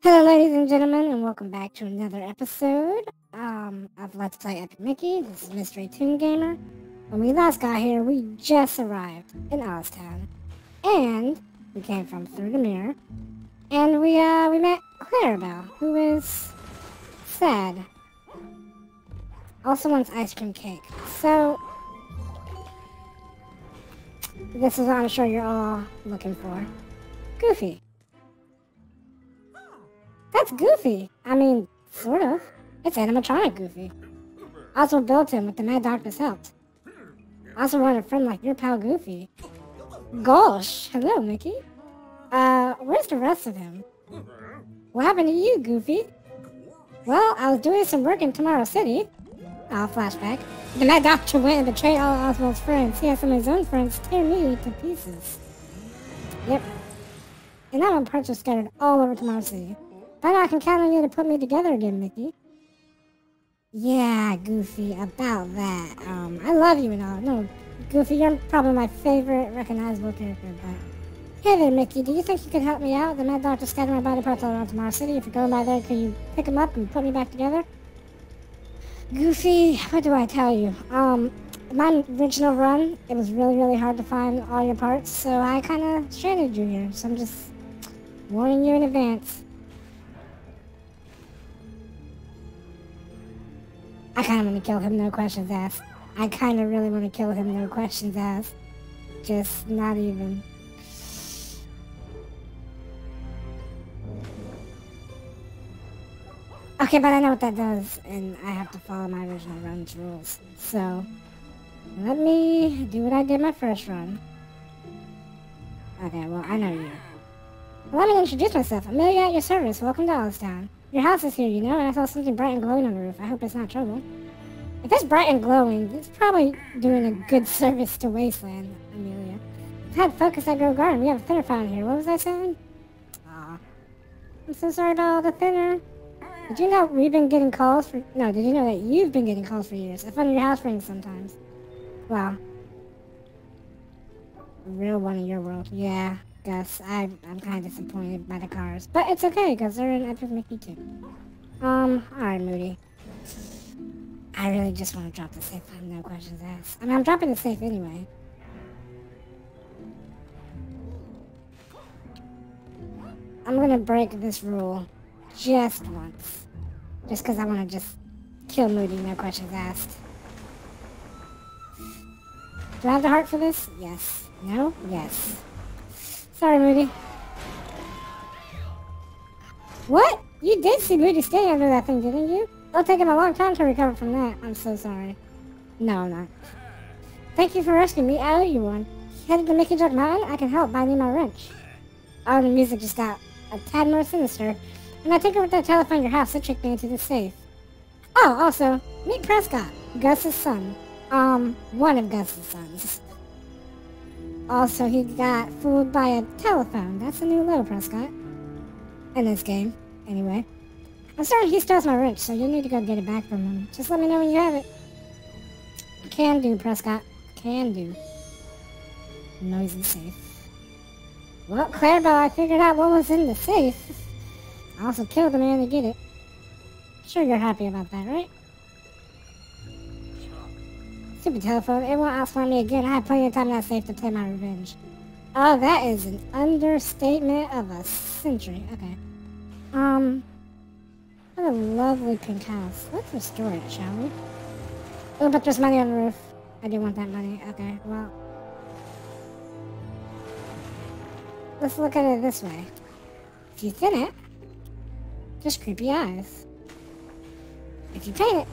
Hello, ladies and gentlemen, and welcome back to another episode um, of Let's Play Epic Mickey. This is Mystery Toon Gamer. When we last got here, we just arrived in OsTown, and we came from through the mirror, and we uh we met Clarabelle, who is sad. Also wants ice cream cake. So this is what I'm sure you're all looking for. Goofy. That's Goofy. I mean, sort of. It's animatronic Goofy. Also built him with the Mad Doctor's help. Also want a friend like your pal Goofy. Gosh, hello Mickey. Uh, where's the rest of him? What happened to you, Goofy? Well, I was doing some work in Tomorrow City. Oh, flashback. The Mad Doctor went and betrayed all Oswald's friends. He had some of his own friends tear me to pieces. Yep. And now my parts are scattered all over Tomorrow City. But I can count on you to put me together again, Mickey. Yeah, Goofy, about that. Um, I love you and all. No, Goofy, you're probably my favorite recognizable character, but... Hey there, Mickey, do you think you could help me out? The Mad Doctor scattered my body parts all around Tomorrow City. If you're going by there, can you pick them up and put me back together? Goofy, what do I tell you? Um, my original run, it was really, really hard to find all your parts, so I kind of stranded you here. So I'm just warning you in advance. I kind of want to kill him, no questions asked. I kind of really want to kill him, no questions asked. Just not even. Okay, but I know what that does, and I have to follow my original run's rules. So, let me do what I did my first run. Okay, well, I know you. Let me introduce myself. Amelia at your service. Welcome to OsTown. Your house is here, you know, and I saw something bright and glowing on the roof. I hope it's not trouble. If it's bright and glowing, it's probably doing a good service to Wasteland, Amelia. I've had focus at Grove Garden. We have a thinner fountain here. What was I saying? Aw. I'm so sorry about all the thinner. Did you know we've been getting calls for... No, did you know that you've been getting calls for years? I find your house rings sometimes. Wow. A real one in your world. Yeah, Gus. I, I'm kind of disappointed by the cars. But it's okay, because they're in Epic Mickey too. Um, alright, Moody. I really just want to drop the safe. I have no questions asked. I mean, I'm dropping the safe anyway. I'm gonna break this rule just once. Just because I want to just kill Moody, no questions asked. Do I have the heart for this? Yes. No? Yes. Sorry, Moody. What? You did see Moody stay under that thing, didn't you? It'll take him a long time to recover from that. I'm so sorry. No, I'm not. Thank you for rescuing me. I owe you one. Headed to Mickeyjunk Mountain? I can help by need my wrench. Oh, the music just got a tad more sinister. And I tinkered with that telephone your house that tricked me into the safe. Oh, also, meet Prescott, Gus's son. Um, one of Gus's sons. Also, he got fooled by a telephone. That's a new low, Prescott. In this game, anyway. I'm sorry he stole my wrench, so you'll need to go get it back from him. Just let me know when you have it. Can do, Prescott. Can do. Noisy safe. Well, Clarabelle, I figured out what was in the safe. I also killed the man to get it. Sure you're happy about that, right? Stupid telephone. It won't outsmart me again. I have plenty of time that safe to play my revenge. Oh, that is an understatement of a century. Okay. Um... What a lovely pink house. Let's restore it, shall we? Oh, but there's money on the roof. I do want that money. Okay, well... Let's look at it this way. If you thin it, just creepy eyes. If you paint it,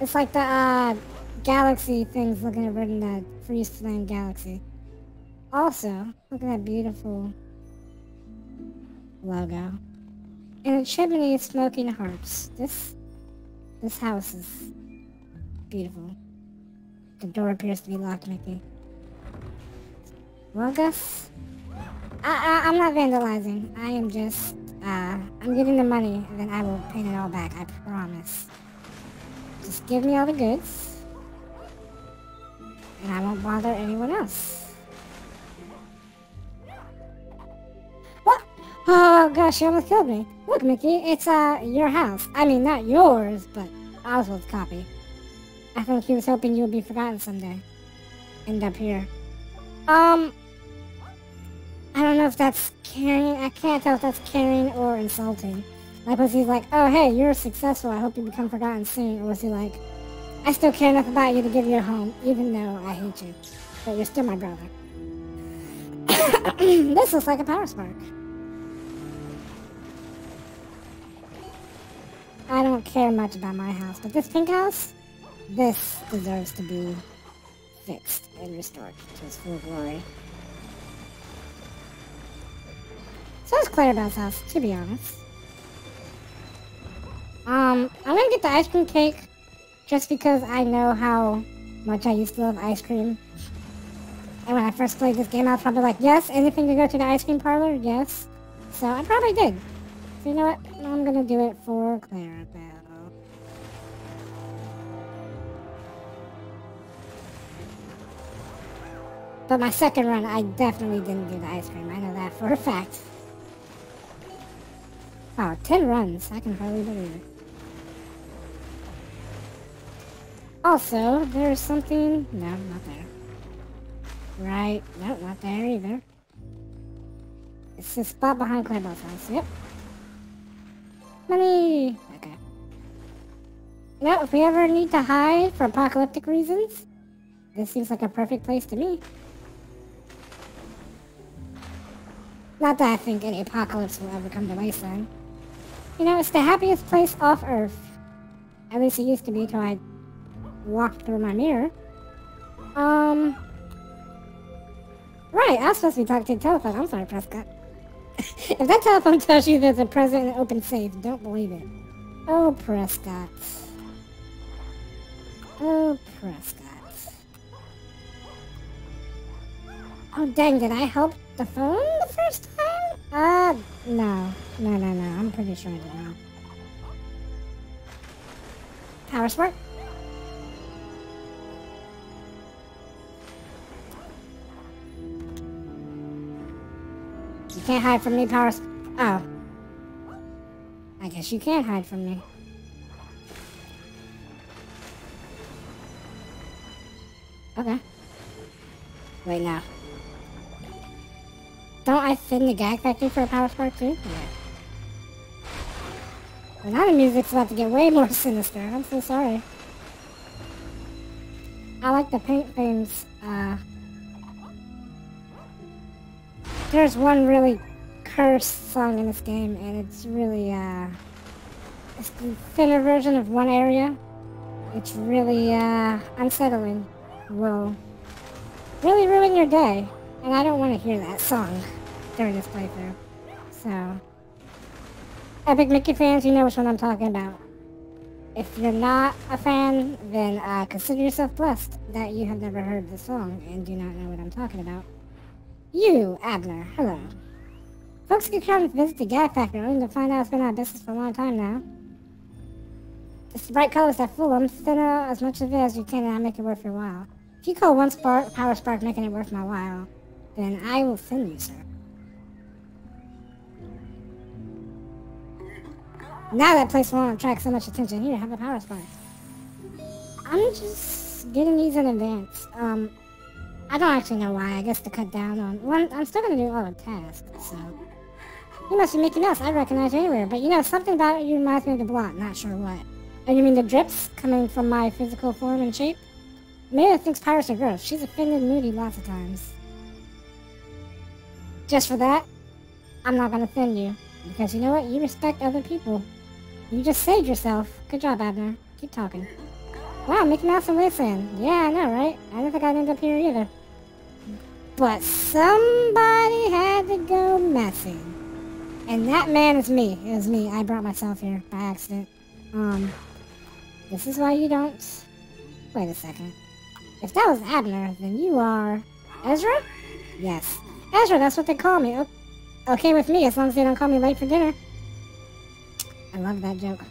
it's like the uh, galaxy things looking over in the Freeze Flame Galaxy. Also, look at that beautiful logo. And a chimney is smoking hearts. This, this house is beautiful. The door appears to be locked, Mickey. Well, Gus, I, I, I'm not vandalizing. I am just uh, I'm getting the money, and then I will pay it all back, I promise. Just give me all the goods, and I won't bother anyone else. What? Oh gosh, you almost killed me. Look, Mickey, it's uh your house. I mean, not yours, but Oswald's copy. I think he was hoping you would be forgotten someday. End up here. Um, I don't know if that's caring. I can't tell if that's caring or insulting. Like, was he like, oh, hey, you're successful. I hope you become forgotten soon. Or was he like, I still care enough about you to give you a home, even though I hate you. But you're still my brother. this looks like a power spark. I don't care much about my house, but this pink house, this deserves to be fixed and restored to its full glory. So is Clarabelle's house, to be honest. Um, I'm gonna get the ice cream cake just because I know how much I used to love ice cream. And when I first played this game, I was probably like, yes, anything to go to the ice cream parlor, yes. So I probably did. So you know what? I'm gonna do it for Clarabelle. But my second run, I definitely didn't do the ice cream. I know that for a fact. Wow, 10 runs. I can hardly believe it. Also, there's something... No, not there. Right. No, not there either. It's the spot behind Clarabelle's house. Yep. Money! Okay. Now, if we ever need to hide for apocalyptic reasons, this seems like a perfect place to me. Not that I think any apocalypse will ever come to Wasteland. You know, it's the happiest place off Earth. At least it used to be till I walked through my mirror. Um... Right, I was supposed to be talking to the telephone. I'm sorry, Prescott. if that telephone tells you there's a present in an open safe, don't believe it. Oh, Prescott. Oh, Prescott. Oh, dang, did I help the phone the first time? Uh, no. No, no, no. I'm pretty sure I did not. Power spark? Can't hide from me, Power... Oh. I guess you can't hide from me. Okay. Wait, now. Don't I send the gag factory for a power spark too? Yeah. Well, now the music's about to get way more sinister. I'm so sorry. I like the paint themes, uh... There's one really cursed song in this game, and it's really, uh... It's the thinner version of one area. It's really, uh, unsettling. Will really ruin your day. And I don't want to hear that song during this playthrough. So, Epic Mickey fans, you know which one I'm talking about. If you're not a fan, then uh, consider yourself blessed that you have never heard the song and do not know what I'm talking about. You, Abner, hello. Folks can come visit the Gag Factory only to find out it's been out of business for a long time now. It's the bright colors that fool them. Thin out as much of it as you can and I'll make it worth your while. If you call one spark, power spark making it worth my while, then I will send you, sir. Now that place won't attract so much attention. Here, have a power spark. I'm just getting these in advance. Um, I don't actually know why. I guess to cut down on... Well, I'm still to do all the tasks, so... You must be Mickey Mouse. I recognize you anywhere. But, you know, something about you reminds me of the blot. Not sure what. Oh, you mean the drips coming from my physical form and shape? Maya thinks pirates are gross. She's offended Moody lots of times. Just for that, I'm not to offend you. Because you know what? You respect other people. You just saved yourself. Good job, Abner. Keep talking. Wow, Mickey Mouse and Wasteland. Yeah, I know, right? I don't think I'd end up here either. But somebody had to go messing. And that man is me. It was me. I brought myself here by accident. Um, this is why you don't... Wait a second. If that was Abner, then you are... Ezra? Yes. Ezra, that's what they call me. Okay with me, as long as they don't call me late for dinner. I love that joke.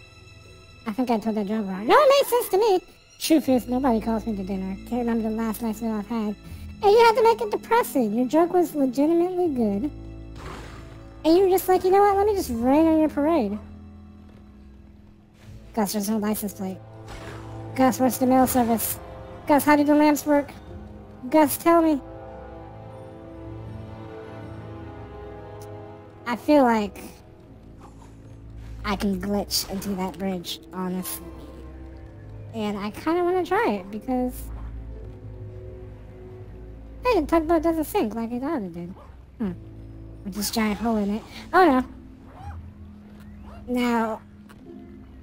I think I told that joke wrong. No, it made sense to me. Truth is, nobody calls me to dinner. Can't remember the last nice meal I've had. And you had to make it depressing. Your joke was legitimately good. And you were just like, you know what, let me just rain on your parade. Gus, there's no license plate. Gus, where's the mail service? Gus, how do the lamps work? Gus, tell me. I feel like I can glitch into that bridge, honestly. And I kind of want to try it because... Hey, the tugboat doesn't sink like it thought it did. Hmm. With this giant hole in it. Oh no. Now,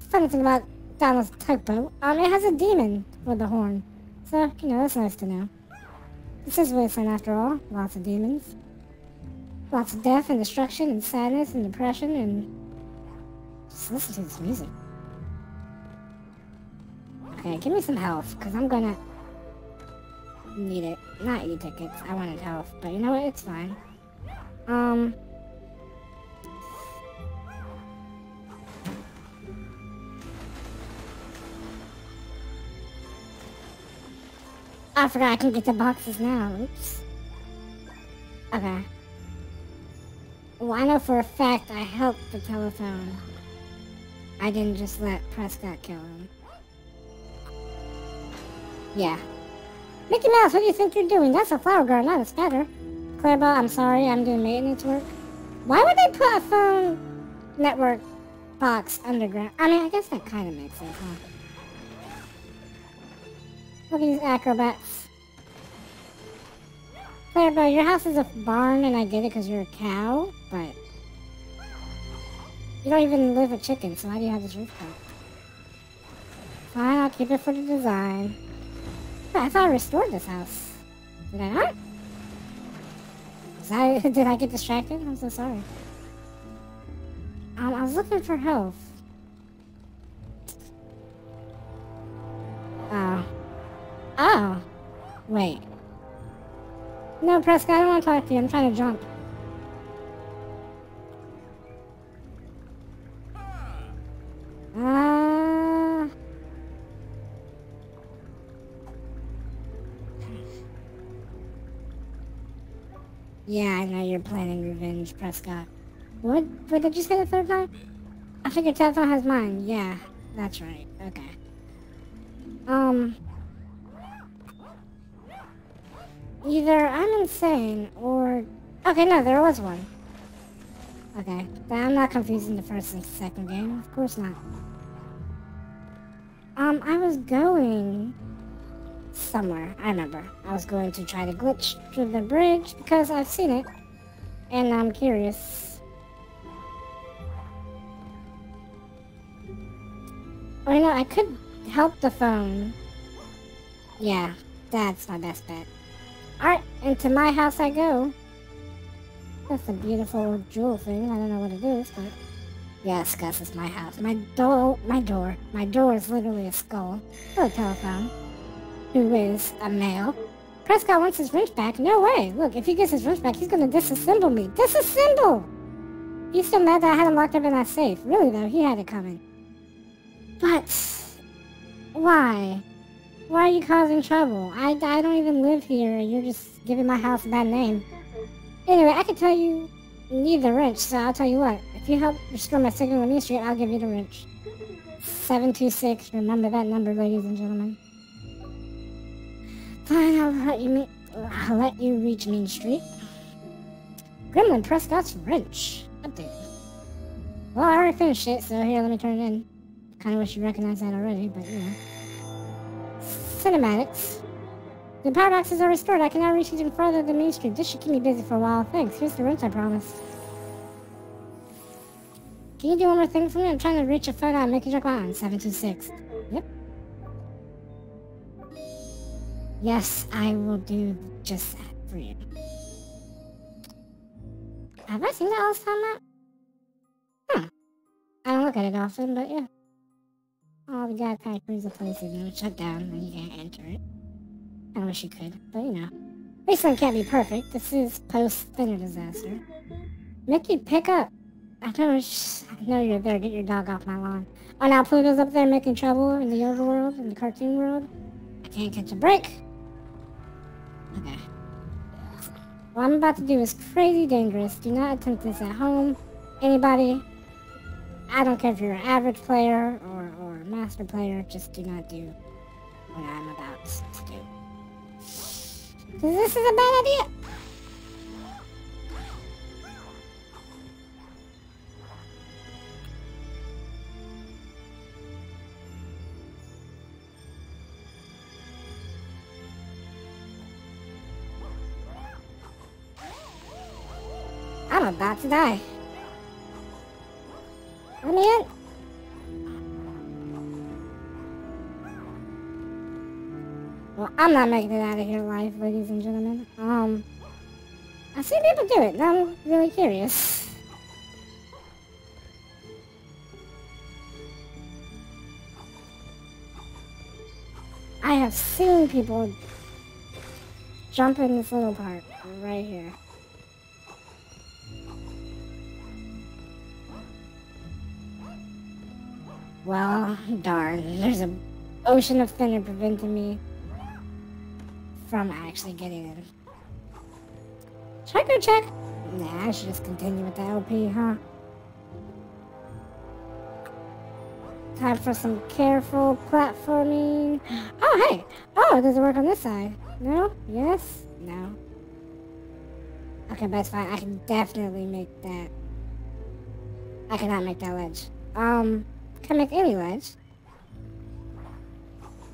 funny thing about Donald's tugboat, um, it has a demon with a horn. So, you know, that's nice to know. This is Wasteland after all. Lots of demons. Lots of death and destruction and sadness and depression and... Just listen to this music. Okay, give me some health, because I'm gonna need it. Not e-tickets, I wanted health, but you know what, it's fine. Um... I forgot I can get the boxes now. Oops. Okay. Well, I know for a fact I helped the telephone. I didn't just let Prescott kill him. Yeah. Mickey Mouse, what do you think you're doing? That's a flower garden, not a spatter. Clarabelle, I'm sorry, I'm doing maintenance work. Why would they put a phone network box underground? I mean, I guess that kind of makes sense, huh? Look at these acrobats. Clarabelle, your house is a barn, and I get it because you're a cow, but... You don't even live with chickens, so why do you have this rooftop? Fine, I'll keep it for the design. I thought I restored this house. Did I not? I, did I get distracted? I'm so sorry. Um, I was looking for health. Oh. Oh. Wait. No, Prescott, I don't want to talk to you. I'm trying to jump. Revenge, Prescott. What? What did you say the third time? I figured telephone has mine. Yeah, that's right. Okay. Um... Either I'm insane, or... Okay, no, there was one. Okay, I'm not confusing the first and second game. Of course not. Um, I was going somewhere. I remember. I was going to try to glitch through the bridge because I've seen it. And I'm curious. Or you know, I could help the phone. Yeah, that's my best bet. Alright, into my house I go. That's a beautiful jewel thing. I don't know what it is, but... Yes, Gus, it's my house. My door, my door. My door is literally a skull. Hello, telephone who is a male. Prescott wants his wrench back. No way. Look, if he gets his wrench back, he's going to disassemble me. Disassemble! He's so mad that I had him locked up in that safe. Really, though, he had it coming. But... Why? Why are you causing trouble? I, I don't even live here. You're just giving my house a bad name. Anyway, I can tell you need the wrench, so I'll tell you what. If you help restore my signal on Mean Street, I'll give you the wrench. 726. Remember that number, ladies and gentlemen. Fine, I'll let you I'll let you reach Mean Street. Gremlin Prescott's wrench. Update. Well, I already finished it, so here, let me turn it in. Kinda wish you recognized that already, but you know. Cinematics. The power boxes are restored. I can now reach even further than Mean Street. This should keep me busy for a while. Thanks. Here's the wrench I promised. Can you do one more thing for me? I'm trying to reach a phone out Mickeyjunk Mountain. 726. Yep. Yes, I will do just that for you. Have I seen that last time map? Huh. I don't look at it often, but yeah. All the gag factory is a place you know, shut down and you can't enter it. I wish you could, but you know. Wasteland can't be perfect. This is post-Thinner disaster. Mickey, pick up. I know, I know you're there. Get your dog off my lawn. Oh, now Pluto's up there making trouble in the overworld, in the cartoon world. I can't catch a break. Okay. What I'm about to do is crazy dangerous. Do not attempt this at home. Anybody, I don't care if you're an average player or, or a master player, just do not do what I'm about to do. Because this is a bad idea. About to die. Let me in. Well, I'm not making it out of here alive, ladies and gentlemen. Um, I see people do it, and I'm really curious. I have seen people jump in this little part right here. Well, darn. There's an ocean of thinner preventing me from actually getting in. Should I go check? Nah, I should just continue with the LP, huh? Time for some careful platforming. Oh, hey! Oh, does it work on this side? No? Yes? No. Okay, that's fine. I can definitely make that. I cannot make that ledge. Um... Can make any ledge.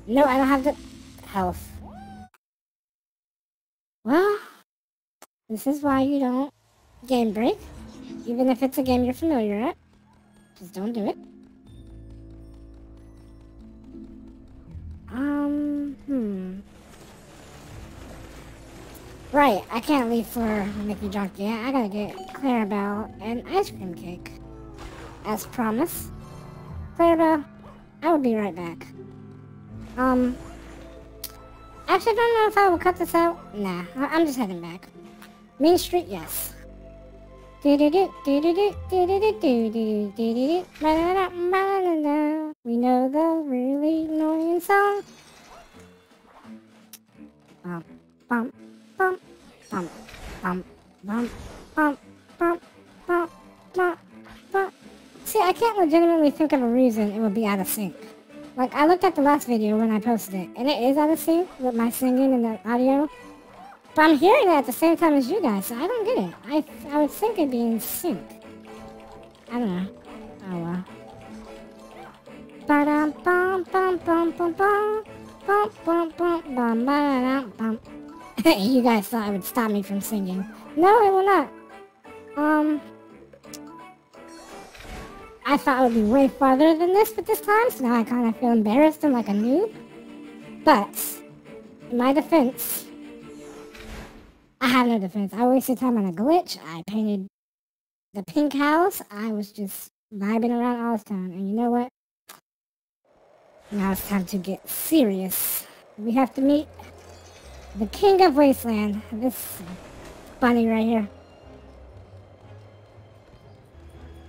No, I don't have the health. Well, this is why you don't game break. Even if it's a game you're familiar at. Just don't do it. Um, hmm. Right, I can't leave for Mickey Drunk yet. I gotta get Clarabelle an ice cream cake. As promised. Clarabelle, I will be right back. Um, actually, I don't know if I will cut this out. Nah, I'm just heading back. Mean Street, yes. We know the really annoying song. Bum, bum, bum, bum, bum, bum, bum, bum, bum, bum, bum. See, I can't legitimately think of a reason it would be out of sync. Like, I looked at the last video when I posted it, and it is out of sync with my singing and the audio. But I'm hearing it at the same time as you guys, so I don't get it. I, I would think it'd be in sync. I don't know. Oh, well. You guys thought it would stop me from singing. No, it will not. Um... I thought it would be way farther than this, but this time, so now I kind of feel embarrassed and like a noob. But, in my defense, I have no defense. I wasted time on a glitch. I painted the pink house. I was just vibing around Allstown. And you know what? Now it's time to get serious. We have to meet the king of Wasteland. This bunny right here.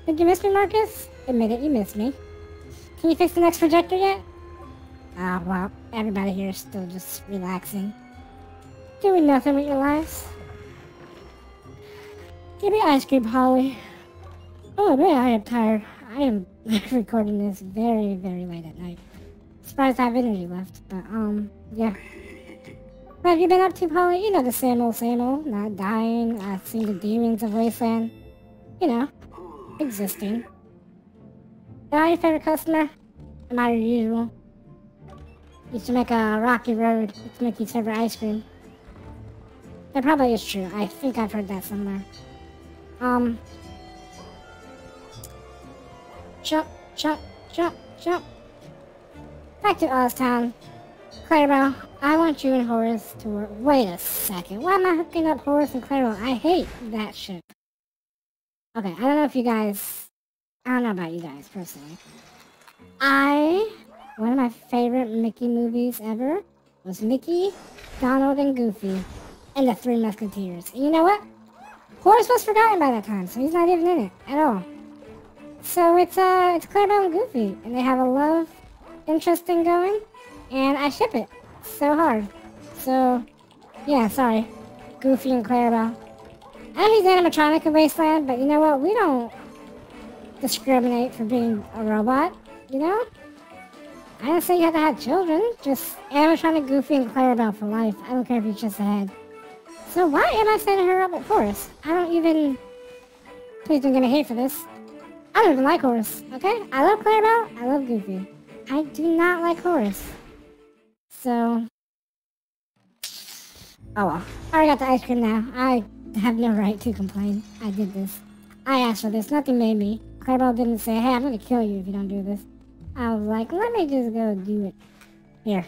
Did you miss me, Marcus? Admit it, you missed me. Can you fix the next projector yet? Ah, oh, well, everybody here is still just relaxing. Doing nothing with your lives. Give me ice cream, Holly. Oh man, I am tired. I am recording this very, very late at night. Surprised I have energy left, but um, yeah. What have you been up to, Polly? You know the same old, same old. Not dying. I've seen the demons of Wasteland. You know, existing. Your favorite customer? Am I your usual? Used to make a rocky road to make Mickey's favorite ice cream. That probably is true. I think I've heard that somewhere. Um. Jump, jump, jump, jump. Back to OsTown. Clarabelle, I want you and Horace to work. Wait a second. Why am I hooking up Horace and Clarabelle? I hate that ship. Okay, I don't know if you guys... I don't know about you guys, personally. I... One of my favorite Mickey movies ever was Mickey, Donald, and Goofy, and the Three Musketeers. And you know what? Horace was forgotten by that time, so he's not even in it at all. So it's uh, it's Clarabelle and Goofy, and they have a love interest thing going, and I ship it so hard. So, yeah, sorry, Goofy and Clarabelle. I he's animatronic in Wasteland, but you know what? We don't discriminate for being a robot, you know? I didn't say you had to have children. Just animatronic Goofy and Clarabelle for life. I don't care if he's just a head. So why am I sending her up at Horace? I don't even... Please don't get me hate for this. I don't even like Horace, okay? I love Clarabelle. I love Goofy. I do not like Horace. So... Oh well. I already got the ice cream now. I have no right to complain. I did this. I asked for this. Nothing made me. Clarabelle didn't say, hey, I'm gonna kill you if you don't do this. I was like, let me just go do it. Here.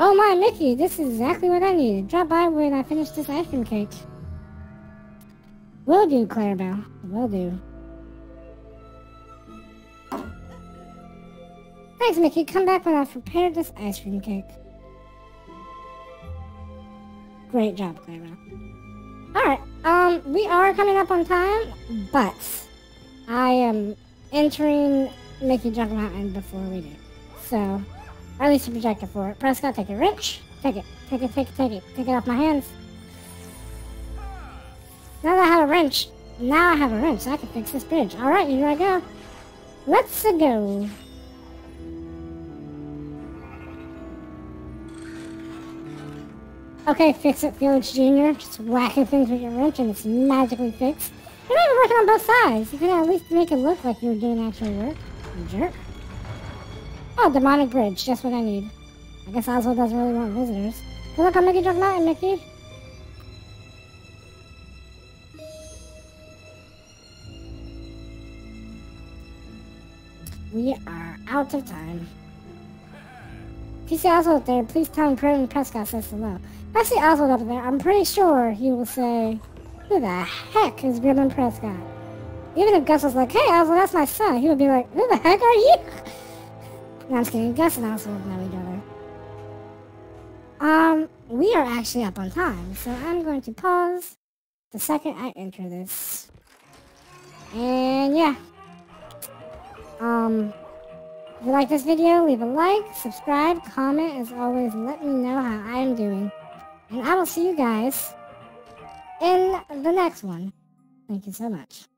Oh my, Mickey, this is exactly what I needed. Drop by when I finish this ice cream cake. Will do, Clarabelle. Will do. Thanks, Mickey. Come back when I've prepared this ice cream cake. Great job, Clara. Alright, um, we are coming up on time, but I am entering Mickeyjunk Mountain before we do. So, at least a projector for it. Prescott, take a wrench. Take it. Take it, take it, take it. Take it off my hands. Now that I have a wrench, now I have a wrench, so I can fix this bridge. Alright, here I go. Let's go. Okay, Fix-It Felix Jr. Just whacking things with your wrench and it's magically fixed. You're not even working on both sides. You can at least make it look like you're doing actual work. You jerk. Oh, demonic bridge. Just what I need. I guess Oswald doesn't really want visitors. Good luck on Mickey Drunk Mountain, Mickey. We are out of time. If you see Oswald there, please tell him President Prescott says hello. If I see Oswald up there, I'm pretty sure he will say, Who the heck is Grim Prescott? Even if Gus was like, Hey Oswald, that's my son, he would be like, Who the heck are you? No, I'm just kidding. Gus and Oswald know each other. Um, we are actually up on time, so I'm going to pause the second I enter this. And yeah. Um, if you like this video, leave a like, subscribe, comment. As always, let me know how I am doing. And I will see you guys in the next one. Thank you so much.